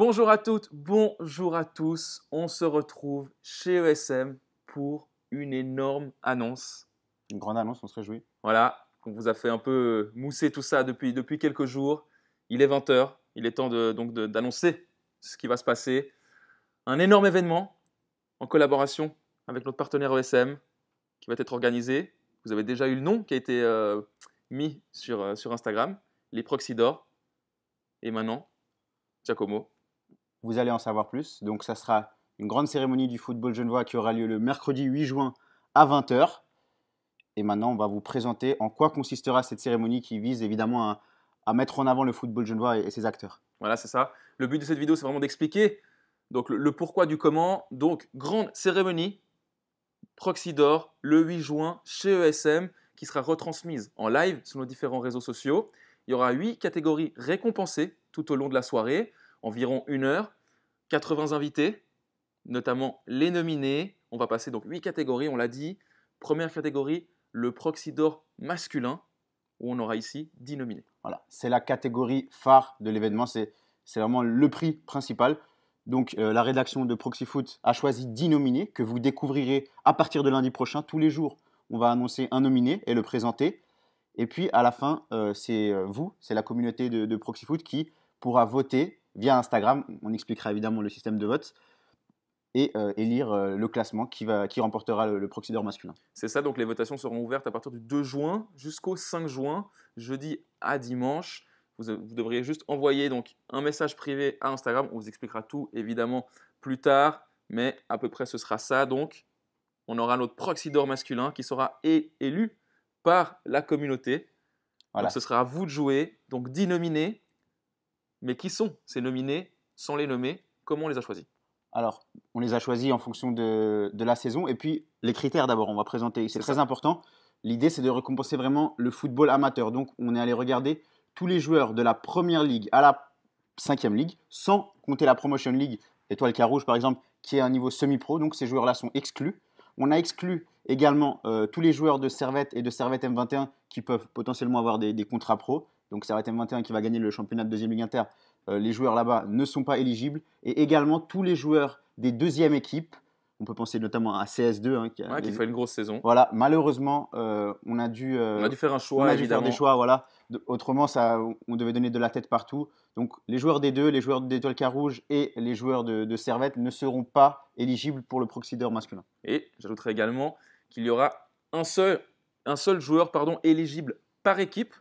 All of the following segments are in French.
Bonjour à toutes, bonjour à tous. On se retrouve chez ESM pour une énorme annonce. Une grande annonce, on se réjouit. Voilà, on vous a fait un peu mousser tout ça depuis, depuis quelques jours. Il est 20h, il est temps de, donc de- d'annoncer ce qui va se passer. Un énorme événement en collaboration avec notre partenaire ESM qui va être organisé. Vous avez déjà eu le nom qui a été euh, mis sur, euh, sur Instagram, les Proxydor. Et maintenant, Giacomo, Vous allez en savoir plus. Donc, ça sera une grande cérémonie du football genevois qui aura lieu le mercredi 8 juin à 20h. Et maintenant, on va vous présenter en quoi consistera cette cérémonie qui vise évidemment à, mettre en avant le football genevois et, ses acteurs. Voilà, c'est ça. Le but de cette vidéo, c'est vraiment d'expliquer donc, le, le pourquoi du comment. Donc, grande cérémonie, Proxydor, le 8 juin, chez ESM, qui sera retransmise en live sur nos différents réseaux sociaux. Il y aura 8 catégories récompensées tout au long de la soirée, environ une heure, 80 invités, notamment les nominés. On va passer donc 8 catégories, on l'a dit. Première catégorie, le Proxydor masculin, où on aura ici 10 nominés. Voilà, c'est la catégorie phare de l'événement. C'est vraiment le prix principal. Donc, euh, la rédaction de Proxyfoot a choisi 10 nominés que vous découvrirez à partir de lundi prochain. Tous les jours, on va annoncer un nominé et le présenter. Et puis, à la fin, euh, c'est euh, vous, c'est la communauté de, de Proxyfoot qui pourra voter via Instagram. On expliquera évidemment le système de vote et euh, élire euh, le classement qui, va, qui remportera le, le Proxydor masculin. C'est ça, donc les votations seront ouvertes à partir du 2 juin jusqu'au 5 juin, jeudi à dimanche. Vous, vous devriez juste envoyer donc un message privé à Instagram. On vous expliquera tout évidemment plus tard, mais à peu près ce sera ça. Donc, on aura notre proxydor masculin qui sera élu par la communauté. Voilà. Donc, ce sera à vous de jouer. Donc, 10 nominés. Mais qui sont ces nominés sans les nommer? Comment on les a choisis? Alors, on les a choisis en fonction de, de la saison. Et puis, les critères d'abord, on va présenter. C'est C'est très ça. important. L'idée, c'est de récompenser vraiment le football amateur. Donc, on est allé regarder tous les joueurs de la première ligue à la cinquième ligue, sans compter la promotion league, Étoile Carouge par exemple, qui est un niveau semi-pro. Donc, ces joueurs-là sont exclus. On a exclu également euh, tous les joueurs de Servette et de Servette M21 qui peuvent potentiellement avoir des, des contrats pro. Donc, Servette M21 qui va gagner le championnat de deuxième ligue inter. euh, les joueurs là-bas ne sont pas éligibles. Et également tous les joueurs des deuxièmes équipes. On peut penser notamment à CS2. hein, qui a Ouais, Qui fait une grosse saison. Voilà, malheureusement, euh, on a dû, euh, On a dû faire un on choix, a dû faire des choix. Voilà. De- autrement, ça, on devait donner de la tête partout. Donc, les joueurs des deux, les joueurs d'Étoile Carouge et les joueurs de, de Servette ne seront pas éligibles pour le Proxydor masculin. Et j'ajouterai également qu'il y aura un seul, un seul joueur pardon, éligible par équipe.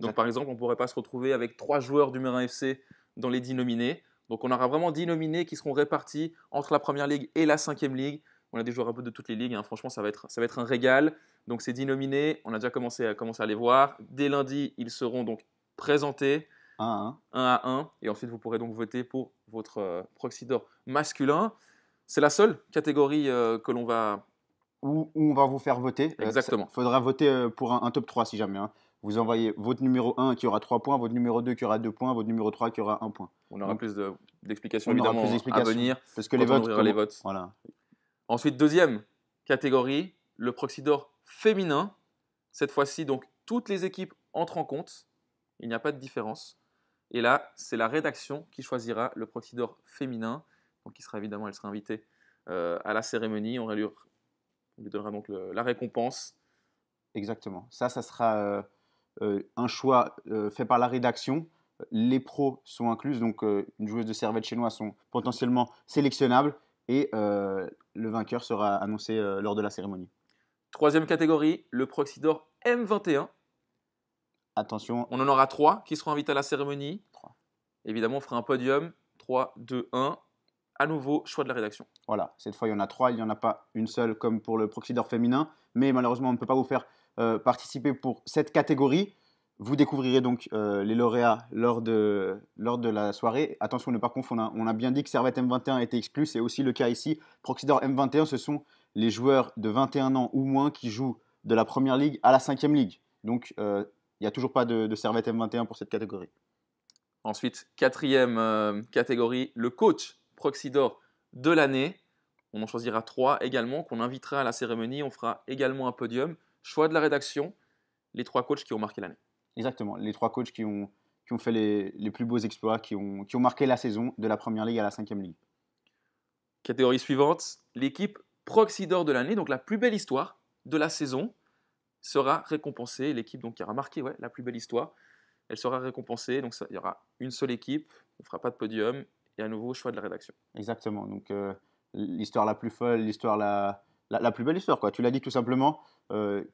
Donc, par exemple, on ne pourrait pas se retrouver avec trois joueurs du Mérin FC dans les 10 nominés. Donc, on aura vraiment 10 nominés qui seront répartis entre la première ligue et la cinquième ligue. On a des joueurs un peu de toutes les ligues. hein. Franchement, ça va, être, ça va être un régal. Donc, ces 10 nominés, on a déjà commencé à, commencé à les voir. Dès lundi, ils seront donc présentés Un à un. un à un. Et ensuite, vous pourrez donc voter pour votre euh, Proxydor masculin. C'est la seule catégorie euh, que l'on va Où, on va vous faire voter. Euh, Exactement. Il faudra voter euh, pour un, un top 3 si jamais. hein. Vous envoyez votre numéro 1 qui aura 3 points, votre numéro 2 qui aura 2 points, votre numéro 3 qui aura 1 point. On aura Donc, plus de- d'explications on aura évidemment plus à venir. Parce que les votes. les. Voilà. Ensuite, deuxième catégorie, le Proxydor féminin. Cette fois-ci, donc, toutes les équipes entrent en compte. Il n'y a pas de différence. Et là, c'est la rédaction qui choisira le Proxydor féminin. Donc, il sera évidemment, elle sera invitée euh, à la cérémonie. On lui, on lui donnera donc le- la récompense. Exactement. Ça, ça sera euh, un choix euh, fait par la rédaction. Les pros sont inclus, donc euh, une joueuse de servette chez nous sont potentiellement sélectionnables et euh, le vainqueur sera annoncé euh, lors de la cérémonie. Troisième catégorie, le Proxydor M21. Attention, On en aura trois qui seront invités à la cérémonie. Trois. Évidemment, on fera un podium. 3, 2, 1. À nouveau, choix de la rédaction. voilà, cette fois il y en a trois, il n'y en a pas une seule comme pour le Proxydor féminin, mais malheureusement on ne peut pas vous faire euh, participer pour cette catégorie. Vous découvrirez donc euh, les lauréats lors de, lors de la soirée. Attention, hein. On a bien dit que Servette M21 était exclu. C'est aussi le cas ici. Proxydor M21, ce sont les joueurs de 21 ans ou moins qui jouent de la première ligue à la cinquième ligue. Donc, euh, il n'y a toujours pas de, Servette M21 pour cette catégorie. Ensuite, quatrième euh, catégorie, le coach Proxydor de l'année. On en choisira trois également qu'on invitera à la cérémonie. On fera également un podium. Choix de la rédaction, les trois coachs qui ont marqué l'année. Exactement. Les trois coachs qui ont, qui ont fait les, les plus beaux exploits, qui ont, qui ont marqué la saison de la Première Ligue à la Cinquième Ligue. Catégorie suivante, l'équipe Proxydor de l'année, donc la plus belle histoire de la saison, sera récompensée. L'équipe donc qui aura marqué ouais, la plus belle histoire, elle sera récompensée. Donc ça, il y aura une seule équipe, on ne fera pas de podium, et à nouveau choix de la rédaction. Exactement. Donc euh, l'histoire la plus folle, l'histoire la, la, la plus belle histoire, quoi. Tu l'as dit tout simplement,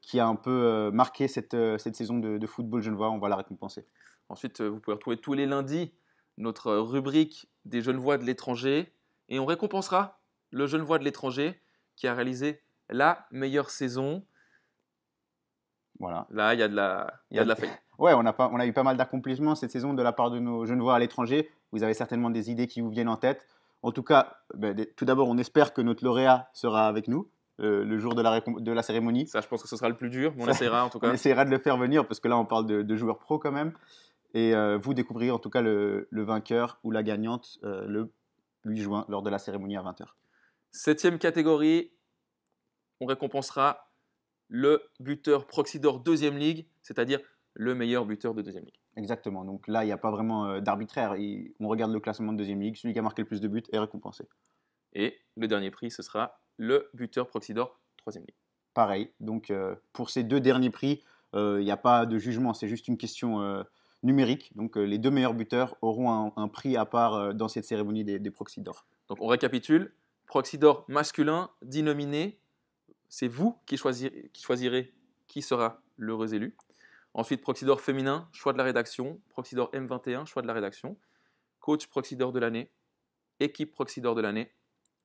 qui a un peu euh, marqué cette, euh, cette saison de, de football genevois. On va la récompenser. Ensuite, euh, vous pouvez retrouver tous les lundis notre rubrique des Genevois de l'étranger, et on récompensera le Genevois de l'étranger qui a réalisé la meilleure saison. Voilà. Là, il y a de la, il y a de la faille. Ouais, on a, pas, on a eu pas mal d'accomplissements cette saison de la part de nos Genevois à l'étranger. Vous avez certainement des idées qui vous viennent en tête. En tout cas, ben, tout d'abord, on espère que notre lauréat sera avec nous euh, le jour de la, récom- de la cérémonie. Ça, je pense que ce sera le plus dur, mais on Ça- essaiera en tout On cas. essaiera de le faire venir parce que là, on parle de, de joueurs pro quand même. Et euh, vous découvrirez en tout cas le, le vainqueur ou la gagnante euh, le 8 juin lors de la cérémonie à 20h. Septième catégorie, on récompensera le buteur Proxydor deuxième ligue, c'est-à-dire le meilleur buteur de deuxième ligue. Exactement. Donc là, il n'y a pas vraiment d'arbitraire. On regarde le classement de deuxième ligue. Celui qui a marqué le plus de buts est récompensé. Et le dernier prix, ce sera le buteur Proxydor troisième ligue. Pareil. Donc euh, pour ces deux derniers prix, euh, il n'y a pas de jugement. C'est juste une question euh, numérique. Donc euh, les deux meilleurs buteurs auront un, un prix à part euh, dans cette cérémonie des, des Proxy d'or. Donc on récapitule. Proxydor masculin, dit nominé, c'est vous qui choisirez, qui choisirez qui sera l'heureux élu. Ensuite, Proxydor féminin, choix de la rédaction. Proxydor M21, choix de la rédaction. Coach Proxydor de l'année. Équipe Proxydor de l'année.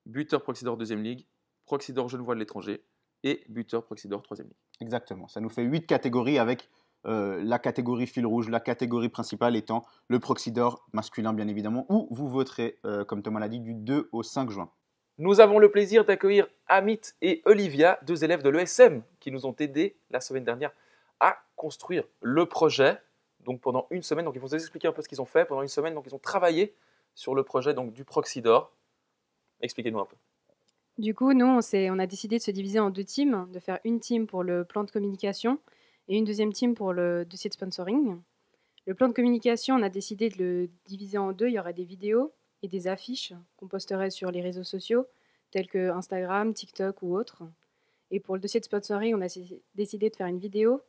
Buteur Proxydor deuxième ligue. Proxydor Genevois de l'étranger. Et buteur Proxydor troisième ligue. Exactement. Ça nous fait huit catégories avec euh, la catégorie fil rouge, la catégorie principale étant le Proxy d'or masculin, bien évidemment, où vous voterez, euh, comme Thomas l'a dit, du 2 au 5 juin. Nous avons le plaisir d'accueillir Amit et Olivia, deux élèves de l'ESM, qui nous ont aidés la semaine dernière à construire le projet. Donc pendant une semaine, donc ils vont nous expliquer un peu ce qu'ils ont fait. Pendant une semaine, donc ils ont travaillé sur le projet donc, du Proxydor. Expliquez-nous un peu. Du coup, nous, on, a décidé de se diviser en deux teams, de faire une team pour le plan de communication et une deuxième team pour le dossier de sponsoring. Le plan de communication, on a décidé de le diviser en deux. Il y aura des vidéos et des affiches qu'on posterait sur les réseaux sociaux, tels que Instagram, TikTok ou autres. Et pour le dossier de sponsoring, on a décidé de faire une vidéo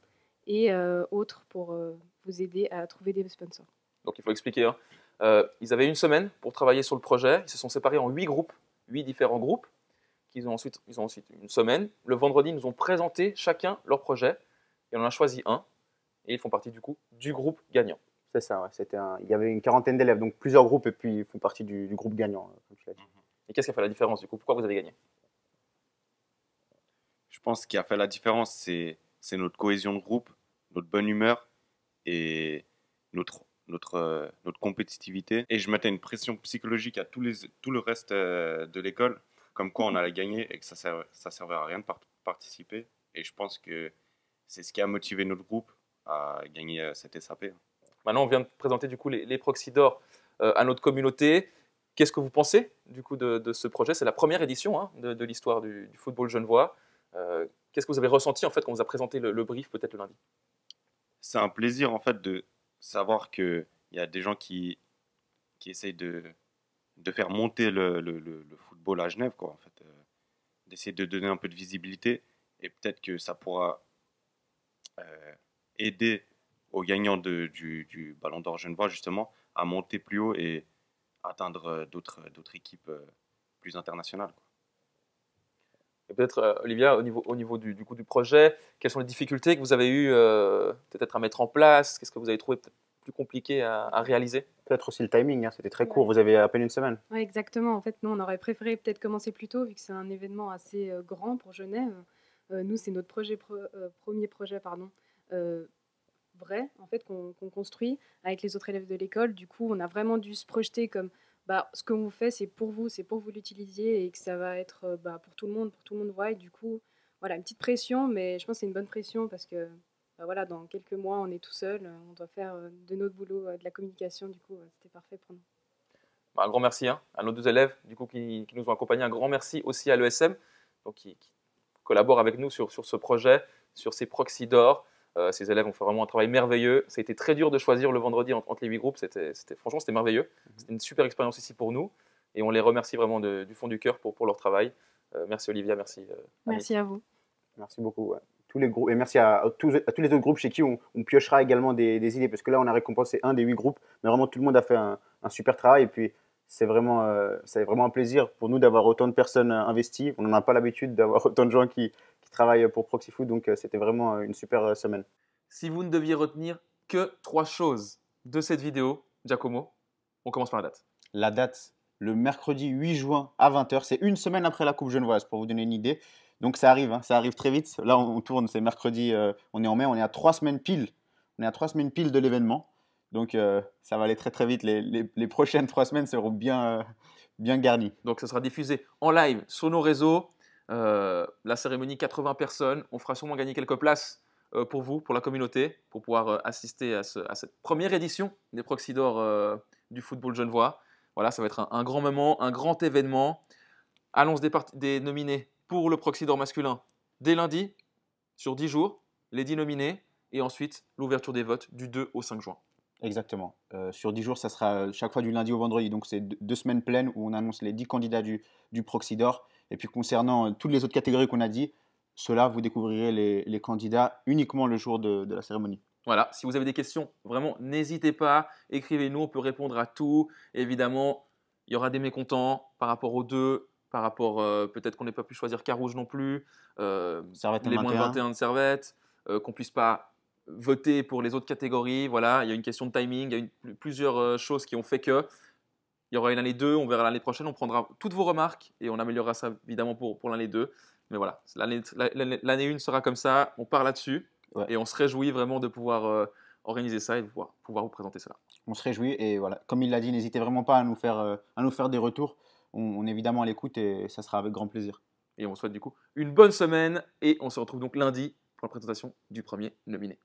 et euh, autre pour euh, vous aider à trouver des sponsors. Donc il faut expliquer. hein. Euh, ils avaient une semaine pour travailler sur le projet. Ils se sont séparés en huit groupes, huit différents groupes. Qu'ils ont ensuite, ils ont ensuite une semaine. Le vendredi, ils nous ont présenté chacun leur projet. Et on en a choisi un. Et ils font partie du coup du groupe gagnant. C'est ça, ouais. C'était un- il y avait une quarantaine d'élèves, donc plusieurs groupes, et puis ils font partie du, du groupe gagnant, euh, comme tu l'as dit. Et qu'est-ce qui a fait la différence du coup? Pourquoi vous avez gagné? Je pense ce qui a fait la différence, c'est c'est notre cohésion de groupe, notre bonne humeur et notre, notre, euh, notre compétitivité. Et je mettais une pression psychologique à tous les, tout le reste euh, de l'école, comme quoi on allait gagner et que ça ne servait, ça servait à rien de par- participer. Et je pense que c'est ce qui a motivé notre groupe à gagner euh, cette SAP. Maintenant, on vient de présenter du coup les, les proxy d'or euh, à notre communauté. Qu'est-ce que vous pensez du coup de, de ce projet? C'est la première édition hein, de, de l'histoire du, du football genevois. Euh, Qu'est-ce que vous avez ressenti en fait quand on vous a présenté le, le brief peut-être le lundi? C'est un plaisir en fait de savoir qu'il y a des gens qui, qui essayent de, de faire monter le, football à Genève, quoi, en fait, euh, d'essayer de donner un peu de visibilité et peut-être que ça pourra euh, aider aux gagnants de- du, Ballon d'Or Genevois justement à monter plus haut et atteindre euh, d'autres équipes plus internationales. Et peut-être Olivia, au niveau, au niveau du, du projet, quelles sont les difficultés que vous avez eues peut-être à mettre en place? Qu'est-ce que vous avez trouvé plus compliqué à, à réaliser Peut-être aussi le timing, hein, c'était très Ouais. court, vous avez à peine une semaine. Exactement. En fait, nous, on aurait préféré peut-être commencer plus tôt, vu que c'est un événement assez euh, grand pour Genève. Euh, nous, c'est notre projet pro- euh, premier projet, pardon, euh, vrai, en fait, qu'on construit avec les autres élèves de l'école. Du coup, on a vraiment dû se projeter comme, bah, ce qu'on vous fait, c'est pour vous, c'est pour vous l'utilisiez et que ça va être euh, bah, pour tout le monde, pour tout le monde voit. Et du coup, voilà, une petite pression, mais je pense que c'est une bonne pression parce que, bah, voilà, dans quelques mois, on est tout seul, on doit faire euh, de notre boulot, euh, de la communication. Du coup, euh, c'était parfait pour nous. Bah, Un grand merci hein, à nos deux élèves du coup, qui, qui nous ont accompagnés. Un grand merci aussi à l'ESM donc, qui, qui collabore avec nous sur, sur ce projet, sur ces proxy d'or. Euh, ces élèves ont fait vraiment un travail merveilleux. Ça a été très dur de choisir le vendredi entre, entre les huit groupes. C'était, franchement, c'était merveilleux. C'était une super expérience ici pour nous. Et on les remercie vraiment de- du fond du cœur pour, pour leur travail. Euh, merci Olivia, merci. euh. Merci à vous. Merci beaucoup. ouais. Tous les groupes, et merci à, à tous, à tous les autres groupes chez qui on, on piochera également des, des idées, parce que là, on a récompensé un des huit groupes, mais vraiment tout le monde a fait un, un super travail. Et puis, c'est vraiment, euh, c'est vraiment un plaisir pour nous d'avoir autant de personnes euh, investies. On n'en a pas l'habitude d'avoir autant de gens qui, qui travaillent pour Proxy Food, donc euh, c'était vraiment une super semaine. Si vous ne deviez retenir que trois choses de cette vidéo, Giacomo, on commence par la date. La date, le mercredi 8 juin à 20h, c'est une semaine après la Coupe Genevoise, pour vous donner une idée. Donc ça arrive, hein, ça arrive très vite. Là, on, tourne, c'est mercredi, euh, on est en mai, on est à trois semaines pile. On est à trois semaines pile de l'événement. Donc euh, ça va aller très très vite. Les, prochaines trois semaines seront bien, euh, bien garnies. Donc, ça sera diffusé en live sur nos réseaux. La cérémonie, 80 personnes. On fera sûrement gagner quelques places pour vous, pour la communauté, pour pouvoir assister à, ce- à cette première édition des Proxydor du football genevois. Voilà, ça va être un, grand moment, un grand événement. Annonce des, des nominés pour le Proxydor masculin dès lundi, sur 10 jours, les 10 nominés, et ensuite l'ouverture des votes du 2 au 5 juin. Exactement. Euh, sur 10 jours, ça sera euh, chaque fois du lundi au vendredi. Donc c'est deux semaines pleines où on annonce les 10 candidats du, du. Et puis concernant euh, toutes les autres catégories qu'on a dit, ceux-là, vous découvrirez les, les candidats uniquement le jour de- de la cérémonie. Voilà, si vous avez des questions, vraiment, n'hésitez pas, écrivez-nous, on peut répondre à tout. Évidemment, il y aura des mécontents par rapport aux deux, par rapport, euh, peut-être qu'on n'ait pas pu choisir Carouge non plus, euh, Servette les moins de 21. 21 de Servette, euh, qu'on puisse pas voter pour les autres catégories. Voilà, il y a une question de timing, il y a une- plusieurs euh, choses qui ont fait que. Il y aura une année 2, on verra l'année prochaine, on prendra toutes vos remarques et on améliorera ça évidemment pour, pour l'année 2. Mais voilà, l'année l'année- l'année 1 sera comme ça, on part là-dessus Ouais. et on se réjouit vraiment de pouvoir organiser ça et de pouvoir, pouvoir vous présenter cela. On se réjouit et voilà, comme il l'a dit, n'hésitez vraiment pas à nous faire, euh, à nous faire des retours. On, est évidemment à l'écoute et ça sera avec grand plaisir. Et on souhaite du coup une bonne semaine et on se retrouve donc lundi pour la présentation du premier nominé.